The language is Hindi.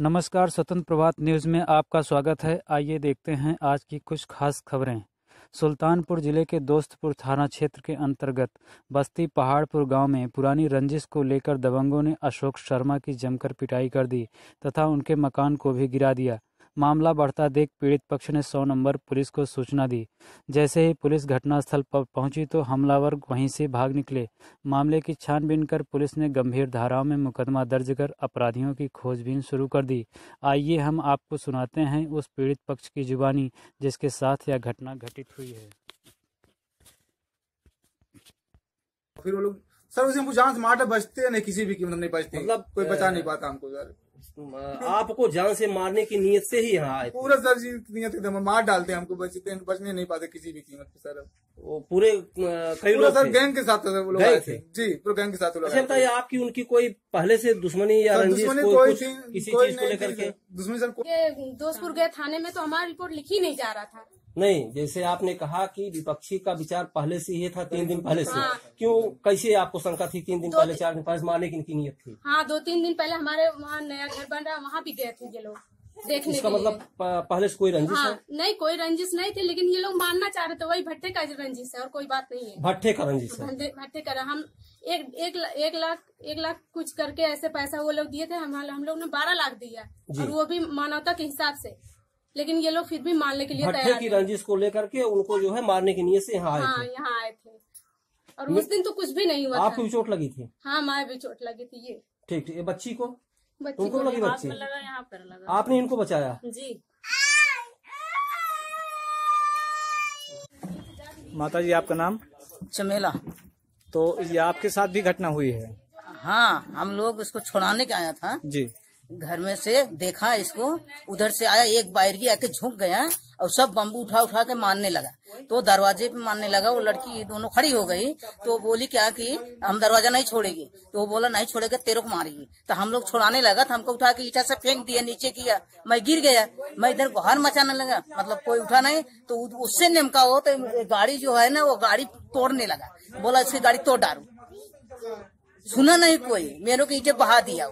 नमस्कार स्वतंत्र प्रभात न्यूज़ में आपका स्वागत है। आइए देखते हैं आज की कुछ खास खबरें। सुल्तानपुर ज़िले के दोस्तपुर थाना क्षेत्र के अंतर्गत बस्ती पहाड़पुर गाँव में पुरानी रंजिश को लेकर दबंगों ने अशोक शर्मा की जमकर पिटाई कर दी तथा उनके मकान को भी गिरा दिया। मामला बढ़ता देख पीड़ित पक्ष ने सौ नंबर पुलिस को सूचना दी। जैसे ही पुलिस घटनास्थल पर पहुँची तो हमलावर वहीं से भाग निकले। मामले की छानबीन कर पुलिस ने गंभीर धाराओं में मुकदमा दर्ज कर अपराधियों की खोजबीन शुरू कर दी। आइए हम आपको सुनाते हैं उस पीड़ित पक्ष की जुबानी जिसके साथ यह घटना घटित हुई है। फिर वो लोग सर उसे हमको जान से मारते बचते नहीं किसी भी कीमत नहीं बचते मतलब, कोई बचा नहीं पाता हमको सर। आपको जान से मारने की नीयत से ही यहाँ आए पूरा सर जी नियत एकदम मार डालते हैं हमको बचते बचने नहीं पाते किसी भी कीमत पे सर। वो पूरे कई लोग सर गैंग के साथ सर वो लोग आए थे? जी पूरे गैंग के साथ लोग अच्छा बताइए आपकी उनकी कोई पहले से दुश्मनी या दुश्मनी कोई थी किसी चीज़ को लेकर के? दुश्मनी सर दोस्तपुर गए थाने में तो हमारा रिपोर्ट लिखी नहीं जा रहा था। नहीं जैसे आपने कहा कि विपक्षी का विचार पहले से ही था तीन दिन पहले से। हाँ। क्यों कैसे आपको शंका थी तीन दिन पहले चार दिन पहले मारने की नीयत थी? हाँ दो तीन दिन पहले हमारे वहाँ नया घर बन रहा है वहाँ भी गए थे ये लोग देखने इसका मतलब पहले से कोई रंजिश हाँ है? नहीं कोई रंजिश नहीं थी लेकिन ये लोग मानना चाह रहे थे वही भट्टे का रंजिश है और कोई बात नहीं है। भट्टे का रंजिश है। भट्टे का हम एक एक एक लाख एक लाख कुछ करके ऐसे पैसा वो लोग दिए थे हम हम लोग ने बारह लाख दिया। और वो भी मानवता के हिसाब से। लेकिन ये लोग फिर भी मारने के लिए तैयार की रंजिश को लेकर के उनको जो है मारने की नीयत से यहाँ आए हाँ थे। यहाँ आए थे। और उस दिन तो कुछ भी नहीं हुआ आपको भी चोट लगी थी? हाँ हमारे भी चोट लगी थी ये। ठीक ठीक बच्ची को? बच्ची को लगी बच्ची? लगा यहाँ पर लगा। आपने इनको बचाया? जी। माता जी आपका नाम? चमेला। तो ये आपके साथ भी घटना हुई है? हाँ हम लोग इसको छुड़ाने के आया था। जी। घर में से देखा इसको, उधर से आया, एक बाहरगी आके झुक गया और सब बम्बू उठा उठा के मारने लगा। तो दरवाजे पे मारने लगा, वो लड़की दोनों खड़ी हो गई। तो बोली, क्या कि, हम दरवाज़ा नहीं छोड़ेगी। तो वो बोला, नहीं छोड़ेगा, तेरे को मारेगी। तो हम लोग छोड़ाने लगा तो हमको उठा के ईटा से फेंक दिया, नीचे किया। मैं गिर गया, मैं इधर गुहार मचाने लगा मतलब कोई उठा नहीं। तो उससे निमका हो तो गाड़ी जो है ना, वो गाड़ी तोड़ने लगा। बोला, इसकी गाड़ी तोड़ डालू। सुना नहीं कोई, मेरे को ईटे बहा दिया